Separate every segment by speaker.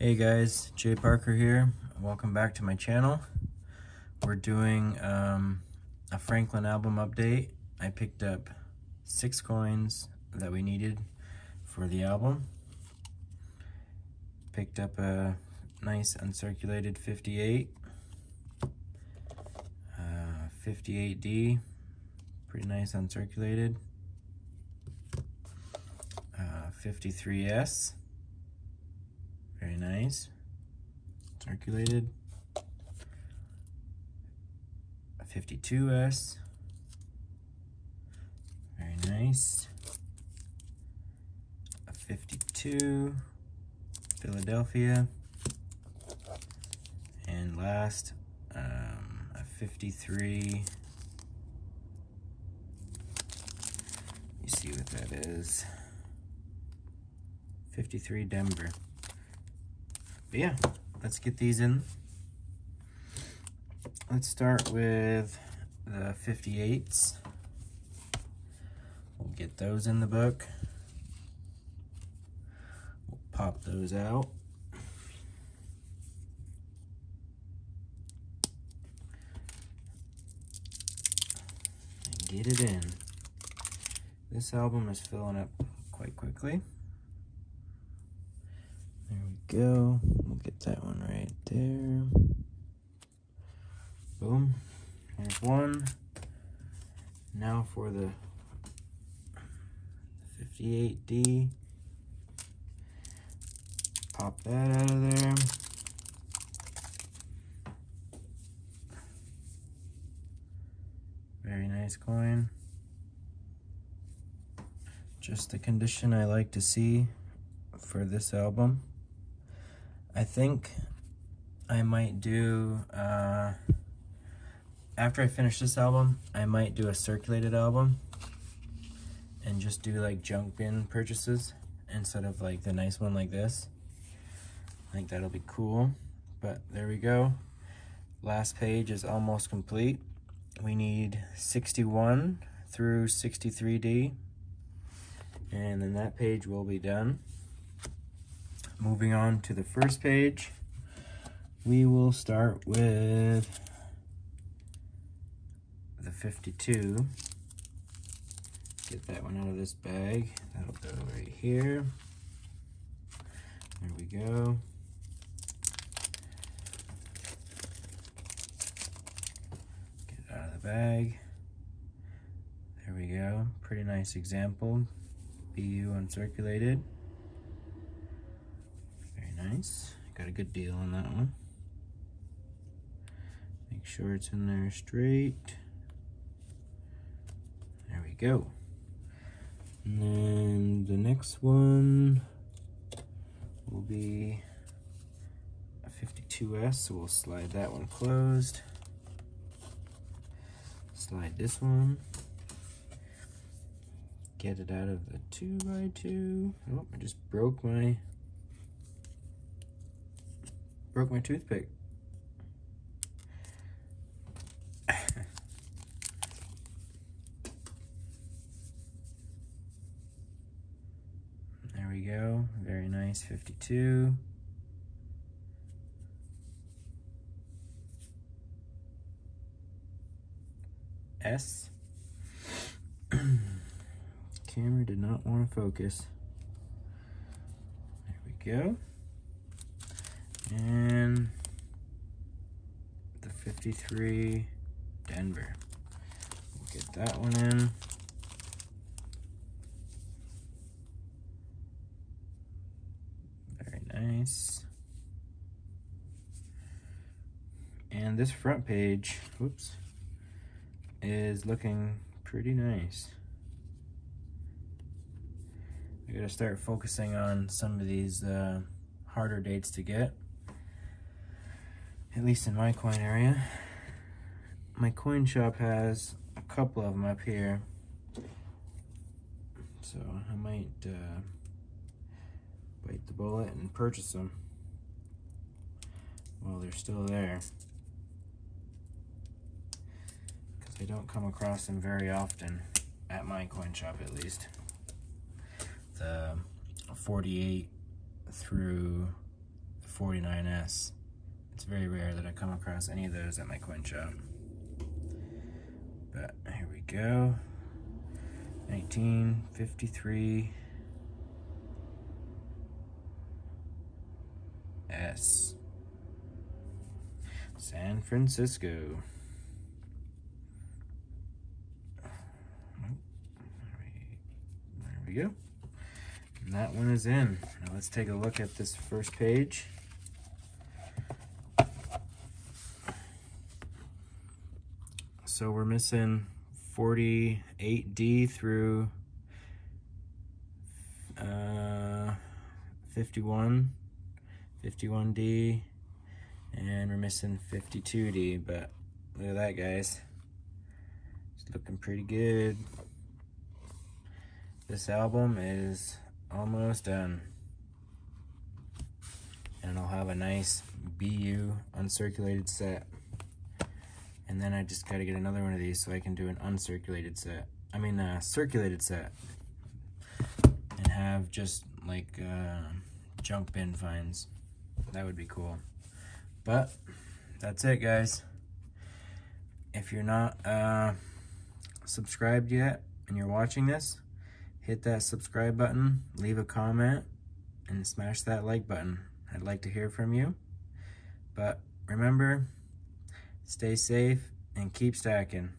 Speaker 1: Hey guys, Jay Parker here. Welcome back to my channel. We're doing um, a Franklin album update. I picked up six coins that we needed for the album. Picked up a nice uncirculated 58. Uh, 58D, pretty nice uncirculated. Uh, 53S. Very nice. Circulated. A 52S. Very nice. A 52. Philadelphia. And last, um, a 53. You see what that is. 53 Denver. But yeah, let's get these in. Let's start with the 58s. We'll get those in the book. We'll pop those out. And get it in. This album is filling up quite quickly. There we go. That one right there. Boom. There's one. Now for the 58D. Pop that out of there. Very nice coin. Just the condition I like to see for this album. I think I might do, uh, after I finish this album, I might do a circulated album and just do like junk bin purchases instead of like the nice one like this. I think that'll be cool, but there we go. Last page is almost complete. We need 61 through 63D, and then that page will be done. Moving on to the first page, we will start with the 52. Get that one out of this bag. That'll go right here. There we go. Get it out of the bag. There we go. Pretty nice example. BU uncirculated. Nice. Got a good deal on that one. Make sure it's in there straight. There we go. And then the next one will be a 52S, so we'll slide that one closed. Slide this one. Get it out of the 2 by 2 Oh, I just broke my broke my toothpick. there we go. Very nice 52. S. Camera did not want to focus. There we go. And the 53 Denver. We'll get that one in. Very nice. And this front page, whoops, is looking pretty nice. I gotta start focusing on some of these uh, harder dates to get at least in my coin area. My coin shop has a couple of them up here. So I might uh, bite the bullet and purchase them while they're still there. Because I don't come across them very often, at my coin shop at least. The 48 through 49S. It's very rare that I come across any of those at my coin shop. But here we go. 1953 S. San Francisco. There we go. And that one is in. Now let's take a look at this first page. So we're missing 48D through uh, 51, 51D, and we're missing 52D, but look at that, guys. It's looking pretty good. This album is almost done. And I'll have a nice BU uncirculated set. And then I just gotta get another one of these so I can do an uncirculated set. I mean, a circulated set. And have just like uh, junk bin finds. That would be cool. But that's it, guys. If you're not uh, subscribed yet and you're watching this, hit that subscribe button, leave a comment, and smash that like button. I'd like to hear from you. But remember, stay safe and keep stacking.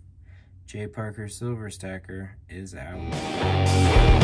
Speaker 1: J. Parker Silver Stacker is out.